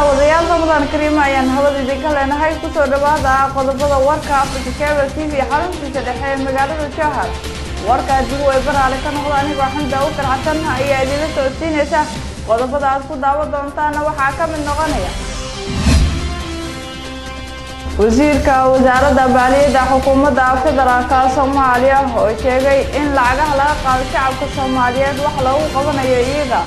ramadaan kariim ayaan hawada idinka leenahay. Kusoo dhawaada qodobada warka africa cable t v xaruntiisa dhexe ee magaalada jowhar warka dib way baraale ka noqda anigoo xamda u karxsan ayaa idinla socodsiinaysa qodobada aad ku daawan doontaana waxaa ka mid noqonaya. Wasiirka wasaaradda maaliyadda xukuumadda federaalka soomaaliya oo sheegay in lacagaha laga qaado shacabka soomaaliyeed wax loogu qabanayo iyaga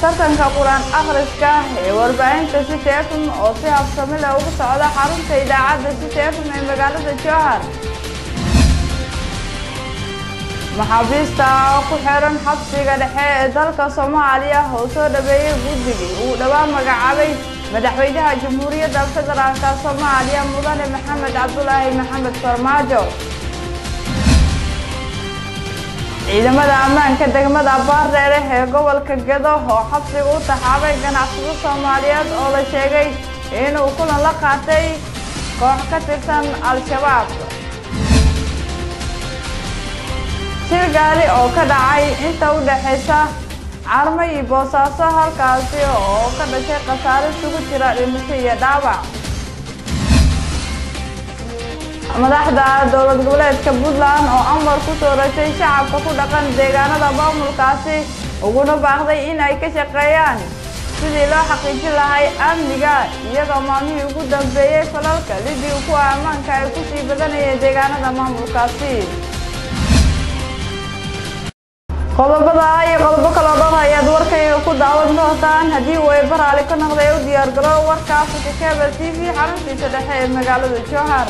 tartanka qur'aan akhriska ee warbaahinta citefm oo si habsami leh ugu socda xarunta idaacadda citefm ee magaalada jowhar maxaabiista ku xiran xabsiga dhexe ee dalka soomaaliya oo soo dhaweeyey guddigii uu dhowaan magacaabay madaxweynaha jamhuuriyadda federaalka soomaaliya mudane maxamed cabdulaahi maxamed farmaajo ciidamada ammaanka degmada baardheere ee gobolka gedo oo xabsiga u taxaabay ganacsado soomaaliyeed oo la sheegay inuu kulan la qaatay koox ka tirsan al-shabaab. Shil gaari oo ka dhacay inta u dhexaysa carmo iyo boosaaso halkaasi oo ka dhashay khasaare isugu jira dhimasho iyo dhaawac madaxda dowlad goboleedka puntland oo amar ku sooratay shacabka ku dhaqan deegaanada maamulkaasi uguna baaqday in ay ka shaqeeyaan. Sidii loo xaqiijin lahay amniga iyadoo maalmihii ugu dambeeyey falalka lidii kuwa ammaanka ay ku sii badanayeen deegaanada maamulkaasi. Qodobada iyo qodobo kaloo dhan ayaad warkayga ku daawan doontaan. Haddii way baraali ka noqday u diyaargaro warka africa cable t v xaruntiisa dhexe ee magaalada jowhar